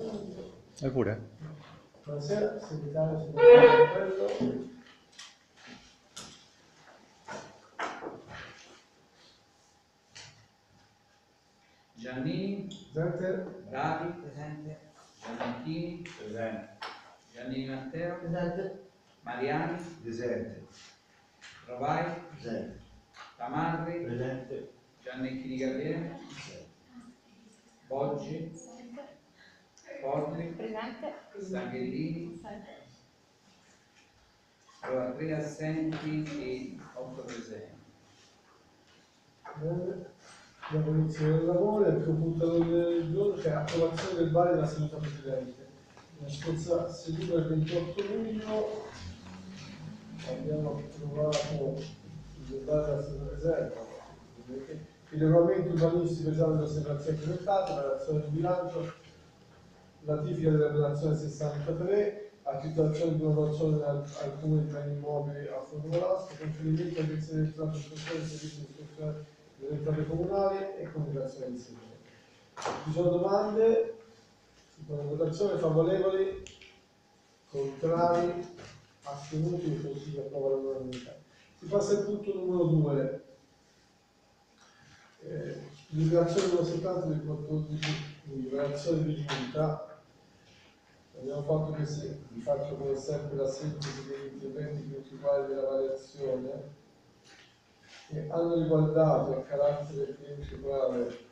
E pure? Buonasera, segretario, segretario. Giannini, Presente? Bravi, presente. Giannantini, presente. Giannini Matteo, Presente. Mariani, Presente. Rovai, Presente. Tamarri, Presente. Giannecchini Gabriele, Boggi, Porri, Presente. Stanghellini, allora tre assenti e otto presenti. Bene. Abbiamo inizio del lavoro, il primo punto del giorno c'è approvazione verbale della seduta precedente. La scorsa seduta del 28 luglio abbiamo approvato il verbale della seduta presente. Il regolamento urbanistico esame delle osservazioni presentate, la relazione di bilancio, ratifica della relazione 63, accettazione di una donazione al, comune di beni immobili a fondo Velasco, conferimento all'agenzia del tratto istruzione del servizio di istruzione delle entrate comunali e comunicazione di servizio. Ci sono domande? Votazione favorevoli, contrari, astenuti, il Consiglio approva l'unanimità. Si passa al punto numero 2. Eh, liberazione dello 70 del 14 liberazione di giunta abbiamo fatto così, vi faccio come sempre la sintesi degli interventi principali della variazione che hanno riguardato a carattere principale,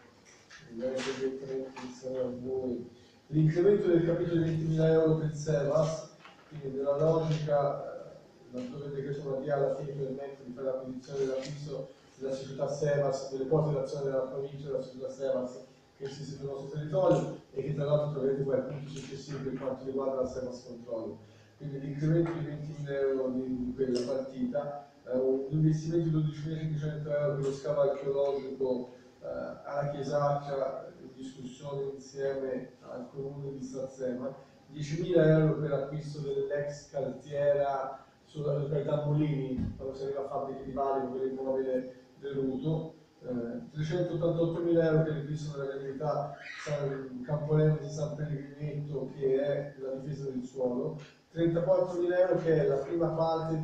l'incremento del capitolo di 20.000 euro per SEVAS, quindi nella logica, laddove il decreto Mattia alla fine permette di fare l'acquisizione dell'acquisto della società Sevas, delle quote d'azione della provincia della società Sevas che esiste sul territorio e che tra l'altro troverete poi appunto successivi per quanto riguarda la Sevas Control. Quindi l'incremento di 20.000 euro di, quella partita, eh, un investimento di 12.500 euro per lo scavo archeologico eh, alla Chiesaccia, discussione insieme al comune di Sazzema, 10.000 euro per l'acquisto dell'ex cartiera sulla località Molini, quando si arriva a fabbriche di Valico per l'immobile deruto, eh, 388.000 euro il ripristino della viabilità San Campolembo di San Pellegrinetto che è la difesa del suolo, 34.000 euro che è la prima parte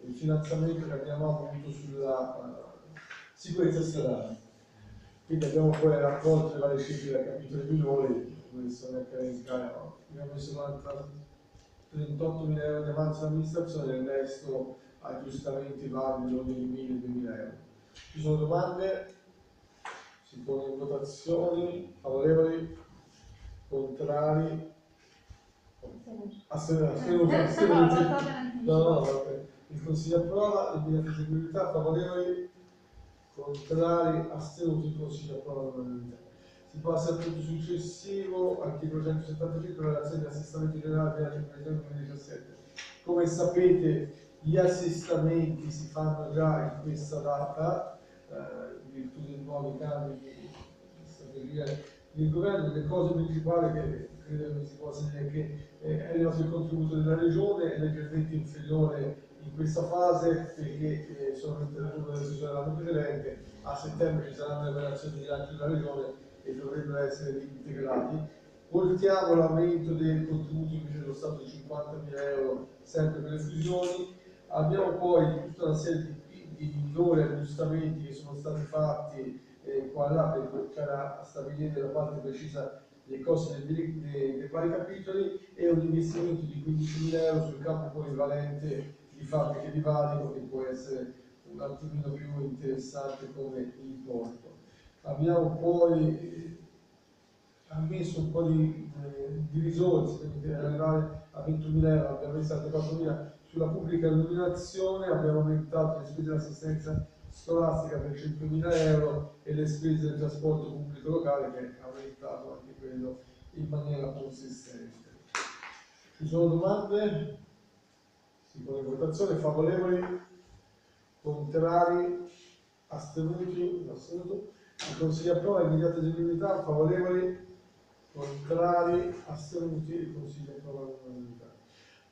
del finanziamento che abbiamo avuto sulla uh, sicurezza stradale. Quindi abbiamo poi raccolto le varie cifre dai capitoli minori, so neanche elencare, no? abbiamo messo 38.000 euro di avanzo all'amministrazione e il resto a giustamenti vari dell'ordine di 1.000 euro. Ci sono domande? Si pone in votazioni? Favorevoli? Contrari? Astenuti? Astenuti? Astenuti? No, no, vabbè. Il Consiglio approva, il bilancio di segurità, favorevoli? Contrari? Astenuti? Il Consiglio approva l'unanimità. Si passa al punto successivo, articolo 175, relazione di assestamento generale previsione 2017. Come sapete gli assestamenti si fanno già in questa data, eh, in virtù dei nuovi cambi di strategia del governo, le cose principali che credo che si possa dire che eh, è il contributo della regione, è leggermente inferiore in questa fase perché eh, sono intervenuto la decisione dell'anno precedente, a settembre ci saranno le operazioni di bilancio della regione e dovrebbero essere integrati. Portiamo l'aumento del contributo invece dello Stato di 50.000 euro sempre per le fusioni. Abbiamo poi tutta una serie di, di minori aggiustamenti che sono stati fatti eh, qua e là per cercare a stabilire la parte precisa dei costi dei, dei, dei vari capitoli e un investimento di 15.000 euro sul campo polivalente di fabbriche di Valico che può essere un attimino più interessante come il porto. Abbiamo poi eh, messo un po' di, eh, di risorse per arrivare a 21.000 euro, abbiamo messo 4.000 sulla pubblica illuminazione, abbiamo aumentato le spese dell'assistenza scolastica per 100.000 euro e le spese del trasporto pubblico locale che ha aumentato anche quello in maniera consistente. Ci sono domande? Si pone in votazione, favorevoli, contrari, astenuti, astenuto. Il Consiglio approva immediata eseguibilità, favorevoli, contrari, astenuti, il Consiglio approva l'unanimità.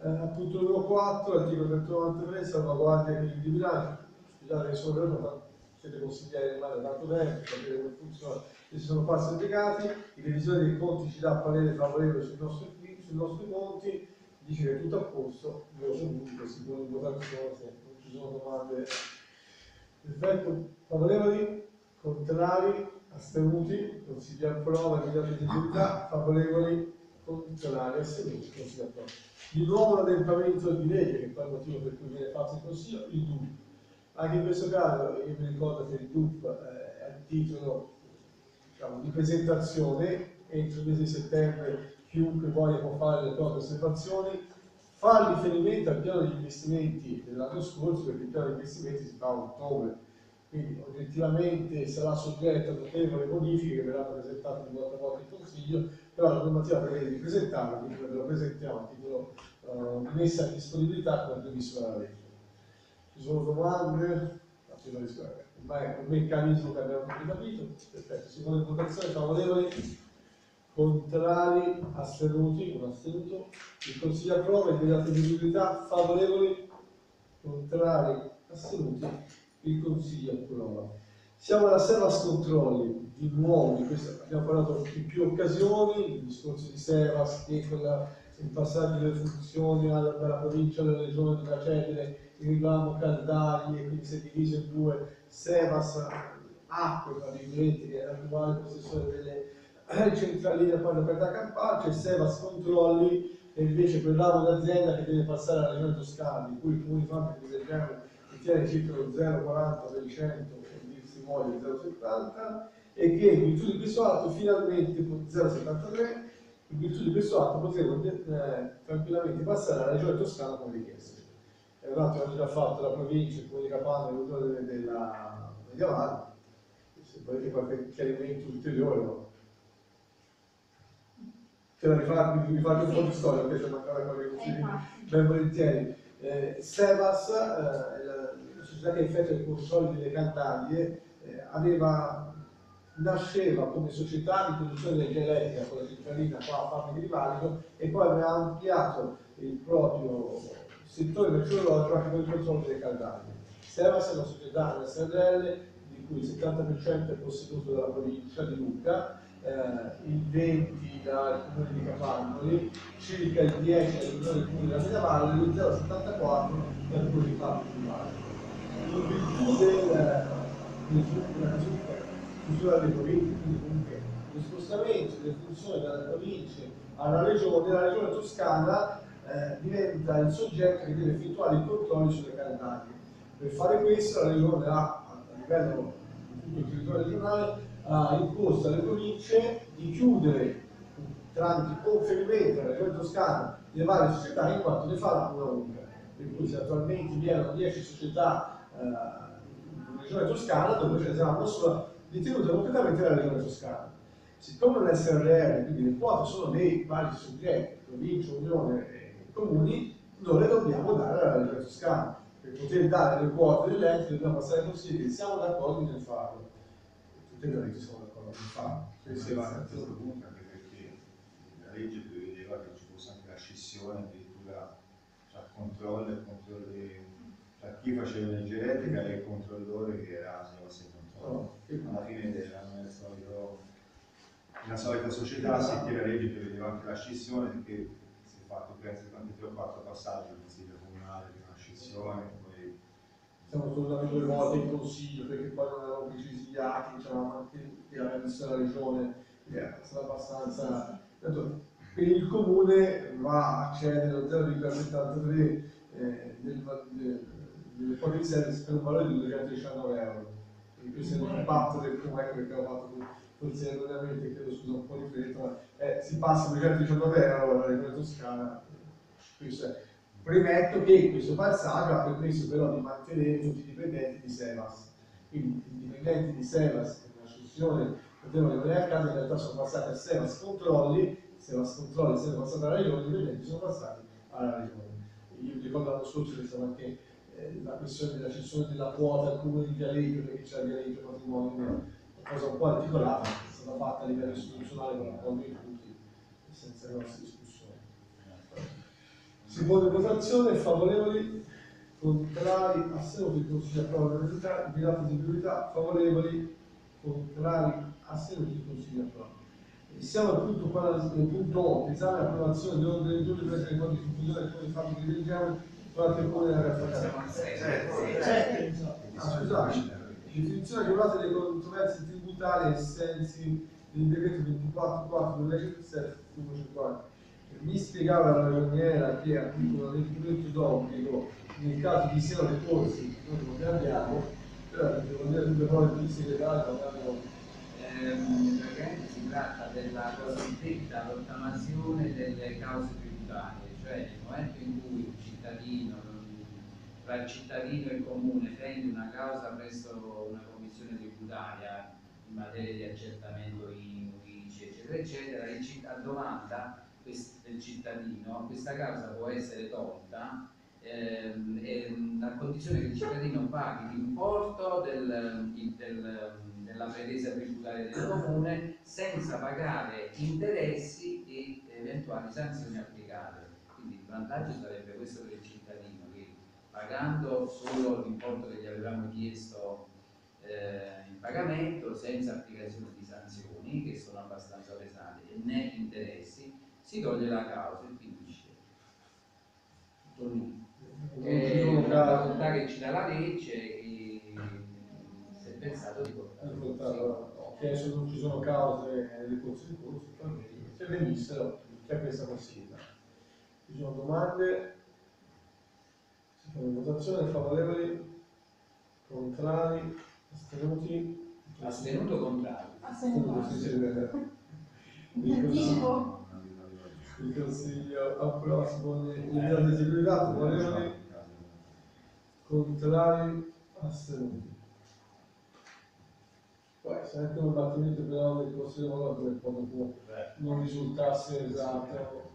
Eh, appunto numero 4, articolo 193, salvaguardia per il bilancio. Scusate che sono venuto, ma siete consiglieri da tanto tempo, capire come funziona. che si sono passi indicati, il revisore dei conti ci dà parere favorevole sui nostri, sui nostri conti, dice che è tutto a posto, voto unico, si può votare se non ci sono domande. Perfetto, favorevoli, contrari, astenuti, consigli rimediate di attività, favorevoli, contrari, astenuti, consigli approva. Di nuovo l'adempimento di legge, che è il motivo per cui viene fatto il consiglio, il DUP. Anche in questo caso, io mi ricordo che il DUP eh, è a titolo diciamo, di presentazione, entro il mese di settembre chiunque voglia può fare le proprie osservazioni, fa riferimento al piano di investimenti dell'anno scorso, perché il piano di investimenti si fa a ottobre, quindi oggettivamente sarà soggetto a notevoli modifiche che verranno presentate di volta a volta in Consiglio, però la normativa prevede di presentarlo, quindi lo presentiamo a titolo di messa a disponibilità come previsto dalla legge. Ci sono domande? Ma è un meccanismo che abbiamo capito. Perfetto, seconda votazione favorevoli, contrari, astenuti, un astenuto. Il Consiglio approva, immediata visibilità, favorevoli, contrari, astenuti. Il Consiglio approva. Siamo alla Sevas Controlli, di nuovo, questo abbiamo parlato in più occasioni, il discorso di Sevas che con la, il passaggio delle funzioni alla, dalla provincia alla regione doveva cedere il reclamo Caldari e quindi si è diviso in due Sevas Acque, tra che è l'attuale possessore delle eh, centraline poi aperta a Campaccio e Sevas Controlli che invece quel ramo d'azienda che deve passare alla regione Toscana, di cui il comune fabbrica di Vergano tiene circa lo 0,40% si muove 0,70 e che in virtù di questo atto finalmente con 0,73 in virtù di questo atto potremo eh, tranquillamente passare alla regione toscana come richiesto. È un che hanno già fatto la provincia, il comune di Capano e l'autore della Mediavale. Se volete qualche chiarimento ulteriore, no? C'era di farvi, farvi un po' di storia, perché c'è mancata qualche cosa, ben volentieri. Eh, Sebas, eh, la, la società che effettua i controlli delle cantaglie, eh, aveva, nasceva come società di produzione di elettrica con la centralina qua a fabbrica di Valido e poi aveva ampliato il proprio settore meteorologico anche con il controllo delle caldaglie. Sevas è una società una SRL di cui il 70% è posseduto dalla provincia di Lucca, eh, il 20% dal comune di Capannoli, circa il 10% dal comune della Mediavalle e il 0,74% dal comune di Fabbrica di Valle. In virtù del della chiusura delle province, quindi comunque lo spostamento delle funzioni dalle province alla regione, la regione toscana eh, diventa il soggetto che deve effettuare i controlli sulle calendari. Per fare questo la regione ha, a livello di territorio regionale, ha imposto alle province di chiudere tramite conferimento alla regione toscana le varie società in quanto ne farà una unica. Per cui se attualmente vi erano 10 società eh, regione toscana dove ce ne sarà una detenuta completamente la regione toscana. Siccome un SRR, quindi le quote sono dei vari soggetti, provincia, unione e comuni, noi le dobbiamo dare alla regione toscana. Per poter dare le quote dell'ente dobbiamo passare ai consigli che siamo d'accordo nel farlo. Tutte le leggi sono d'accordo nel farlo. Questo va a questo punto anche perché la legge prevedeva che ci fosse anche la scissione addirittura tra controllo e controllo tra chi faceva l'energia elettrica e il controllore che era Sebastian Controllo. Alla fine era nel solito, nella solita società si la legge prevedeva anche la scissione perché si è fatto penso anche 3 o 4 passaggi al consiglio comunale di una scissione. Poi... Siamo tornati due volte in consiglio perché poi non precisi gli atti, c'eravamo anche che aveva visto la regione, è stato abbastanza. Per il comune va a cedere lo 0,73 eh, del, del delle service per un valore di 219 euro. Questo è l'impatto del comune perché ho fatto forse erroneamente, chiedo scusa un po' di fretta, eh, si passa a 219 euro alla regione toscana. Premetto che questo passaggio ha permesso però di mantenere tutti i dipendenti di Sevas. Quindi i dipendenti di Sevas, che una scissione potevano rimanere a casa, in realtà sono passati a Sevas Controlli, Sevas Controlli, Sevas passati alla regione, i dipendenti sono passati alla regione. Io ricordo l'anno scorso che stavo anche la questione della cessione della quota al comune di Viareggio, perché c'era Viareggio patrimonio, una cosa un po' articolata, è stata fatta a livello istituzionale con l'accordo di tutti, senza grosse discussioni. Si pone votazione, favorevoli, contrari, astenuti, il Consiglio approva l'unità, il bilancio di priorità, favorevoli, contrari, astenuti il Consiglio approvato. E siamo al punto, 40 al punto 8, esame e approvazione dell'ordine del giorno per essere con diffusione del codice fabbriche del genere durante il comune della sei. Sette. Ah, scusate, definizione agevolata delle controversie tributarie ai sensi del decreto 24 2017 150 mi spiegava la ragioniera che articolo del decreto d'obbligo nel caso di siano decorsi noi non ne abbiamo però devo dire due parole di segretario non abbiamo Ehm, praticamente si tratta della cosiddetta rottamazione delle cause tributarie, cioè nel momento in cui cittadino, tra il cittadino e il comune prende una causa presso una commissione tributaria in materia di accertamento INUICI, eccetera, eccetera, il citt- a domanda del cittadino questa causa può essere tolta ehm, ehm, a condizione che il cittadino paghi l'importo del- del- della pretesa tributaria del comune senza pagare interessi e eventuali sanzioni applicate. Vantaggio sarebbe questo per il cittadino che pagando solo l'importo che gli avevamo chiesto eh, in pagamento senza applicazione di sanzioni che sono abbastanza pesanti e né interessi si toglie la causa e finisce. Tutto lì. È una facoltà che ci dà la legge e si è pensato di ho chiesto se non ci sono cause dei corsi di corso se venissero c'è questa possibilità ci sono domande? Si fa una votazione favorevoli? Contrari? Astenuti? Astenuto contrario. Eh. In anticipo. il consiglio approva si pone in grado di segurità favorevoli? Contrari? Astenuti. Poi se anche un battimento però del consiglio valore per poco può non risultasse esatto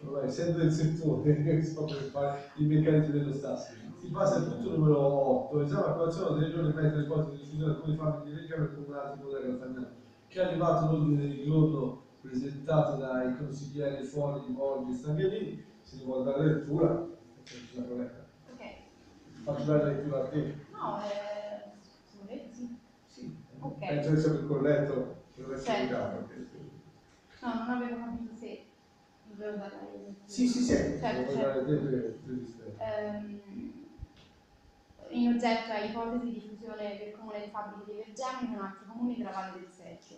Vabbè, essendo del settore sto per fare i meccanismi dello Stato si passa al punto numero 8 esame e approvazione delle regioni per le ipotesi di decisione alcuni fabbriche di regione comunali di Modena Castagnano che è arrivato l'ordine del giorno presentato dai consiglieri fuori di Borghi e Stanghellini si rivolge alla lettura e c'è una corretta Ok. faccio la lettura a te No, eh, se volete sì. sì Ok. penso che sia più corretto deve essere Certo. No, non avevo capito se sì sì sì Certo, certo. in oggetto è ipotesi di fusione del comune di Fabbriche di Vergemi con altri comuni della Valle del Secchio.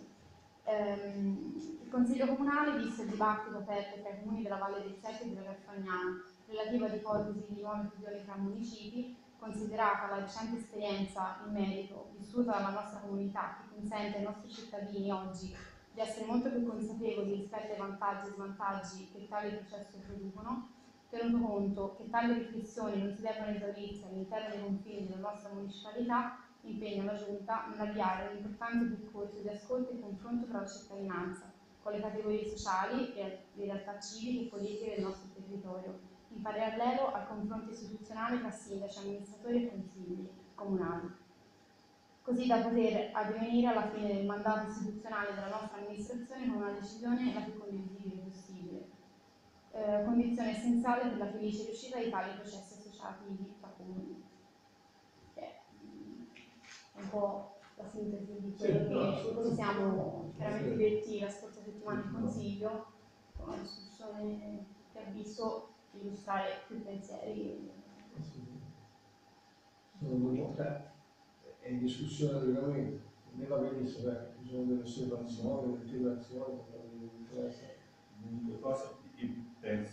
Ehm, il Consiglio Comunale, visto il dibattito aperto tra i comuni della Valle del Secchio e della Carfagnana relativo ad ipotesi di nuove fusioni tra municipi, considerata la recente esperienza in merito vissuta dalla nostra comunità che consente ai nostri cittadini oggi di essere molto più consapevoli rispetto ai vantaggi e svantaggi che tali processi producono, tenuto conto che tali riflessioni non si debbano esaurirsi all'interno dei confini della nostra municipalità, impegna la Giunta ad avviare un importante percorso di ascolto e confronto tra la cittadinanza, con le categorie sociali e le realtà civiche e politiche del nostro territorio, in parallelo al confronto istituzionale tra sindaci, amministratori e consigli comunali così da poter addivenire alla fine del mandato istituzionale della nostra amministrazione con una decisione la più condivisibile possibile, eh, condizione essenziale per la felice riuscita di tali processi associativi tra comuni. Che mm, è un po' la sintesi di quello che ci siamo chiaramente Sì. detti la scorsa settimana in Consiglio, con una discussione che ha visto illustrare più pensieri. Sono cioè, è in discussione del regolamento, ne va benissimo, eh, ci sono delle osservazioni, delle integrazioni, penso,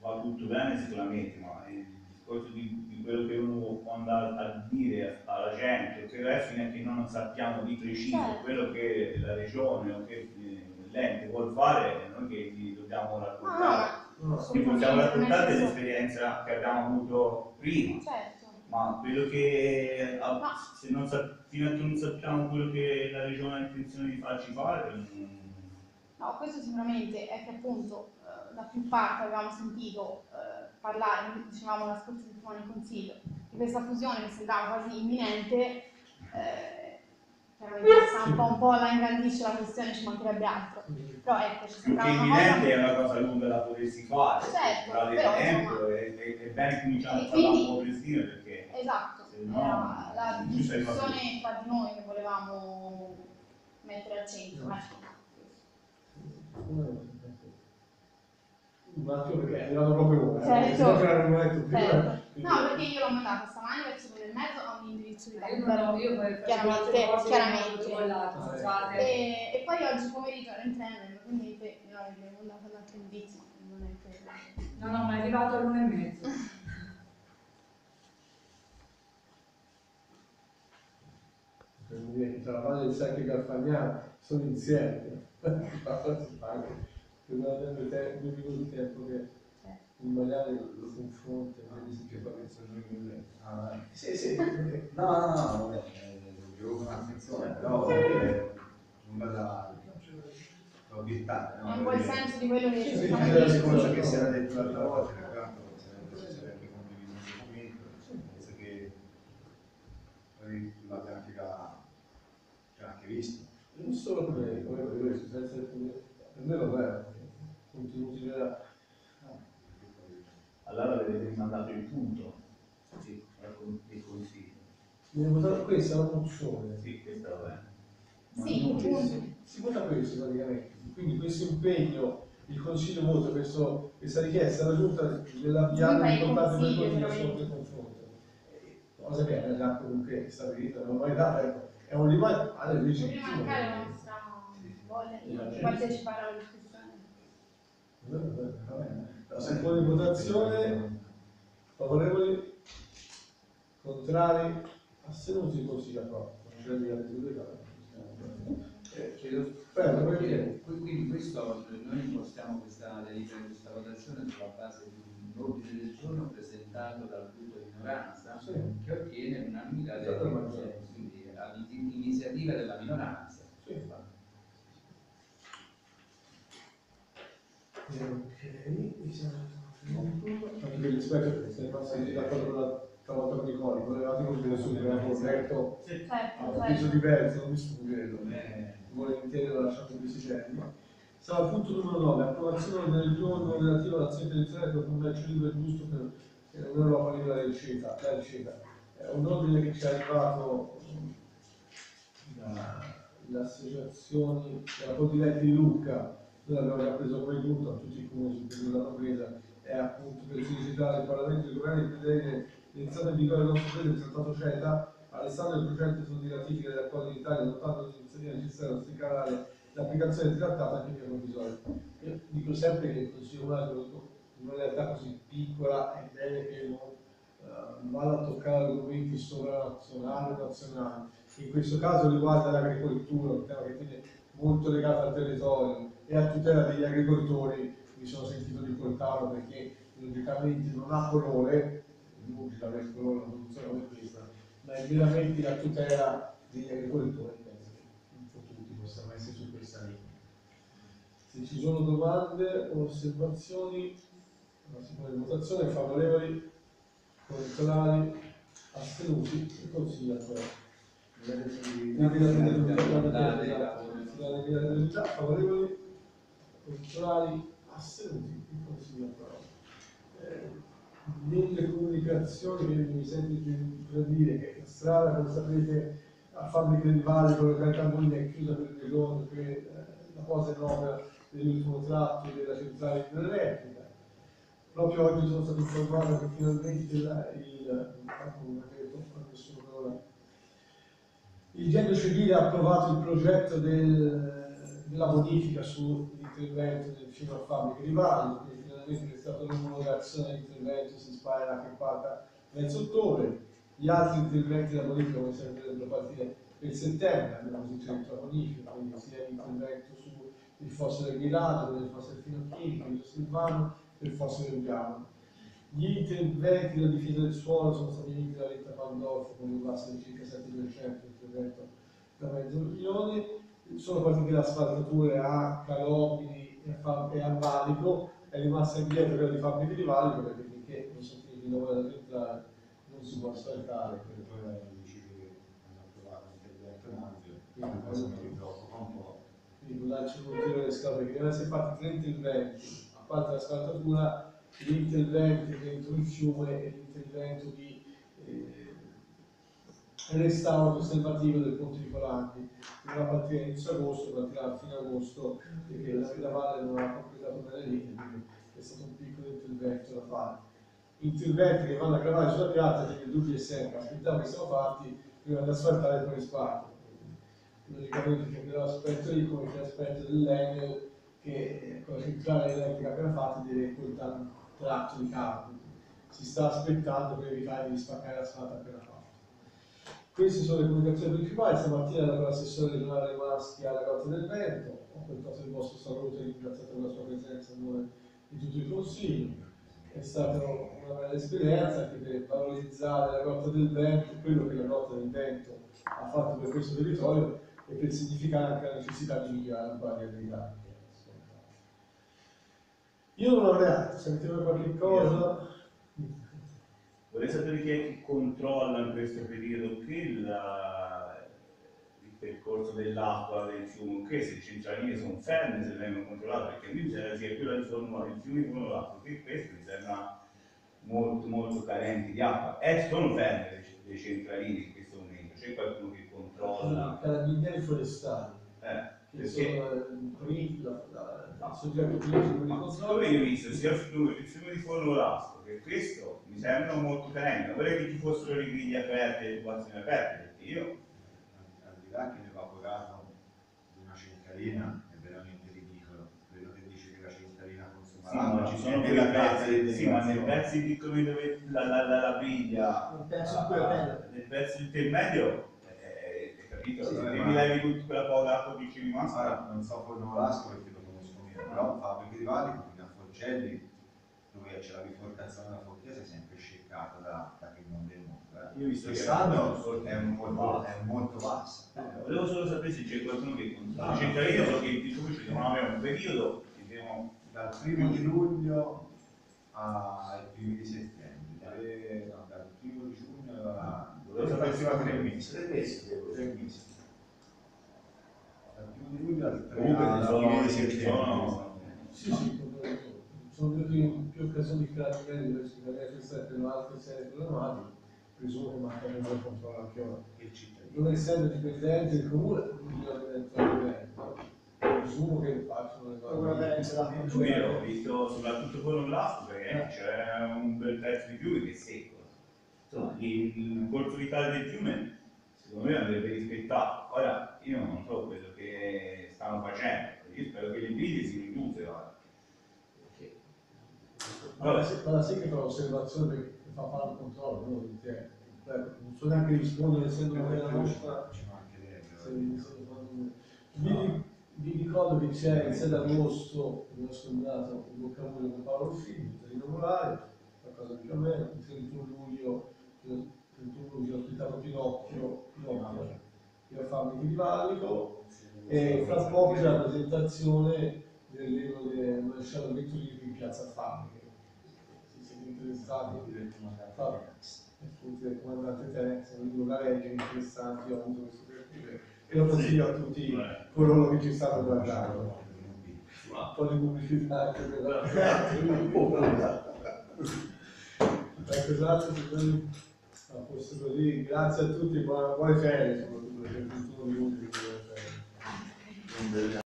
va tutto bene sicuramente, ma il discorso di, di quello che uno può andare a dire alla gente, che alla fine è che noi non sappiamo di preciso Certo. quello che la regione o che eh, l'ente vuol fare, noi che gli dobbiamo No, raccontare. no, No, Gli possiamo raccontare dell'esperienza che abbiamo avuto prima, Certo. Ma quello che ah, Ma- se non sa- fino a che non sappiamo quello che la regione ha intenzione di farci fare, mm, No, questo sicuramente è che appunto eh, da più parti avevamo sentito eh, parlare, dicevamo la scorsa settimana in consiglio, di questa fusione che sembrava quasi imminente, eh, chiaramente sta un po', un po' la ingrandisce la questione, ci mancherebbe altro. Però ecco, ci più che una cosa... imminente è una cosa lunga da potersi fare, Certo, però però, insomma- è, è, è bene cominciare a parlare quindi- un po' prestino perché Esatto, no, era la discussione tra di noi che volevamo mettere al centro. No. ecco. Un attimo perché è arrivato proprio ora. Certo. L'avremmo letto prima. Certo. No, perché io l'ho mandato stamani verso quello del mezzo a un indirizzo di io poi Chiaramente, chiaramente. Ah, scusate. E, e poi oggi pomeriggio ero in treno, quindi no, abbiamo mandato all'altro indirizzo, non è che... No, no, ma è arrivato all'una e mezzo. Per dire che tra la padre del Sacco e Garfagnano sono insieme. Avere te- due minuti di tempo che il maiale lo confronta vedi se che fa pensare noi che lei. Ah, eh. Sì, sì. No, no, no, vabbè, eh, gioco con attenzione, però eh, nulla da, da obiettare. È No? un po' il senso di quello che Sì, È sì, una cosa che si era detto l'altra volta, che tanto si sarebbe condiviso un documento, penso che poi tu l'abbia anche, già- già visto. Non solo come, come per questo, senza per me lo è, contenuti della... Allora avete rimandato il punto sì, dei consigli. Abbiamo votato questa, è una mozione. Sì, questo va bene. Sì, punto. Si vota questo praticamente, quindi questo impegno, il Consiglio vota questo- questa richiesta alla Giunta dell'avviare e importante per Consiglio, il confronto. Eh, Cosa che è nella comunque stabilita, non mai data, ecco, è un leggi. prima mancare la nostra voglia di partecipare alla discussione. Si pone in votazione, favorevoli, contrari, astenuti, così due cose. Eh, dire? Qui- Quindi questo, noi impostiamo questa delibera, questa votazione sulla base di un ordine del giorno presentato dal gruppo di minoranza Sì. che ottiene l'unanimità dei consensi, quindi a iniziativa della minoranza. Ok, mi sembra anche per rispetto, se ne passati d'accordo con la stavolta con i cori, volevate condividere subito, abbiamo corretto Certo, a peso certo. diverso, non mi stupido, volentieri lo lasciato questi termini. Sarà il punto numero 9, approvazione del giorno relativo all'azione territoriale per il commercio libero e giusto per l'Europa libera del CETA. È un ordine che ci è arrivato dalle associazioni della Codiletti di Lucca, noi l'abbiamo già preso come giunta, tutti i comuni su cui l'hanno presa, è appunto per sollecitare il Parlamento e il Governo di vedere l'entrata in vigore del nostro paese del Trattato CETA, arrestando il progetto di ratifica degli accordi d'Italia, adottando le iniziative necessarie a spiegare l'applicazione del trattato anche via provvisoria. Io dico sempre che il Consiglio Comunale in una realtà così piccola è bene che non eh, vada a toccare argomenti sovranazionali o nazionali. In questo caso riguarda l'agricoltura, un tema che tiene molto legato al territorio e a tutela degli agricoltori. Mi sono sentito di portarlo perché logicamente non ha colore, inutile avere colore una produzione come questa, ma è veramente la tutela degli agricoltori. Penso che un po' tutti possiamo essere su questa linea. Se ci sono domande o osservazioni, la in votazione, favorevoli, contrari, astenuti, il consiglio approvato. Favorevoli, contrari, astenuti, il consiglio approvato. Eh, Nelle comunicazioni che mi sento di dire che la strada, come sapete, a Fabbrica Valle, con la Calcaguglia è chiusa per due giorni, per eh, la cosa in opera dell'ultimo tratto della centrale idroelettrica. Proprio oggi sono stato informato che finalmente il, il, come ha detto, adesso non ora, il genio civile ha approvato il progetto del- della modifica sull'intervento del fiume di Valle, quindi finalmente è stata l'omologazione dell'intervento, si spara che parta verso ottobre. Gli altri interventi della bonifica, come sempre, dovrebbero partire per settembre, abbiamo suggerito la bonifica, quindi sia l'intervento sul fosso del Milano, del fosso del Finocchini, del Silvano il fosso del Gano. Gli interventi della difesa del suolo sono stati vinti da Letta Pandolfo con un basso di circa 7%, intervento da mezzo milione, sono partite le asfaltature a Calopini e a, Valico, è rimasta indietro quella di Fabbrica di Valico perché finché non sono finiti i lavori da entrare non si può asfaltare. Perché poi era deciso che hanno approvato l'intervento ampio, Quindi, cosa mi preoccupa un po'. quindi darci un ulteriore scavo perché devono essere fatti tre interventi, a parte gli il fiume e l'intervento di eh, restauro conservativo del ponte di Colandi, che doveva partire a inizio agosto, partirà a fine agosto, perché la Vita Valle non ha completato bene l'iter, quindi è stato un piccolo intervento da fare. Interventi che vanno a gravare sulla piazza, quindi il dubbio è sempre, aspettiamo che siano fatti prima di asfaltare e poi risparmio. Logicamente che l'aspetto lì come l'aspetto del legno che con la centrale elettrica appena fatta deve portare un tratto di cavo. Si sta aspettando per evitare di spaccare l'asfalto appena fatto. Queste sono le comunicazioni principali, stamattina ero con l'assessore regionale Maschi alla Grotta del Vento, ho portato il vostro saluto e ringraziato per la sua presenza a nome di tutto il Consiglio. È stata una bella esperienza anche per valorizzare la Grotta del Vento, quello che la Grotta del Vento ha fatto per questo territorio e per significare anche la necessità di migliorare la viabilità. Io non avrei altro, sentite qualche cosa? Vorrei sapere chi è che controlla in questo periodo che la- il percorso dell'acqua del fiume, che se le centraline sono ferme, se vengono controllate, perché qui bisogna sia più la riforma del fiume con l'acqua, che questo mi sembra molto molto carenti di acqua. E sono ferme le, le centraline in questo momento, c'è qualcuno che controlla. Carabinieri forestali, Eh, sono la- la- Ma controllo. dove io ho visto sia il fiume, il fiume di Forno Lasco che questo mi sembrano molto carenti, non vorrei che ci fossero le griglie aperte, le tubazioni aperte, perché io al di là che l'evaporato di una centralina è veramente ridicolo, quello che dice che la centralina consuma Sì, l'acqua, ma ci sono delle pezzi, di sì, ma nei pezzi piccoli dove la, la, la, la ah, bello. nel pezzo intermedio, eh, capito? Sì, ma- levi quella che ci rimasta, Ora, non so Forno Lasco perché lo conosco meno, però fabbriche di Valico, fino a Forcelli, dove c'è la biforcazione della Forchese, è sempre sceccata da, da che non del mondo. eh. Io visto Quest'anno è molto, è molto bassa. Eh, volevo solo sapere se c'è qualcuno che controlla. Le centraline so che i fiumi ci devono avere un periodo, che devono Dal primo di luglio ai primi di settembre, eh, dal primo di giugno a Volevo sapere se- tre mesi. Tre mesi, Tre mesi. Comunque alla sono- di sono-. Sì, sì, sono venuti più occasioni di carattere perché queste per altre serie programmate, presumo che mancano il controllo anche ora. Il cittadino. Non essendo dipendente del comune, io divento evento, presumo che facciano le serata. Qui ho visto soprattutto con un lasto perché c'è un bel pezzo di fiume che è secco. Insomma, il, corso vitale del fiume secondo me andrebbe rispettato. Ora, io non so quello che stanno facendo, io spero che le briglie si riducano. ora. Perché- la, se- ma la SEC fa un'osservazione che fa fare un controllo, no? Perché, eh, non so neanche rispondere essendo una vera nostra. Ci mancherebbe. fanno- Vi, ricordo che c'è il 6 agosto, mi ho scordato, il Boccamuro con Paolo Ruffini, Torino Molare, qualcosa più o meno, il 31 luglio, il 31 luglio ho ospitato Pinocchio, Pinocchio, io fabbrica di Vallico, e fra poco c'è la presentazione del libro del maresciallo Vetturini in Piazza Fabbriche. Se siete interessati, appunto del comandante Terence, un libro da leggere, interessanti, ho avuto questo piacere e lo consiglio a tutti coloro che ci stanno guardando. Un po' di pubblicità anche per la... Se- a così, grazie a tutti, buone, buone ferie soprattutto, perché 21 minuti di buone.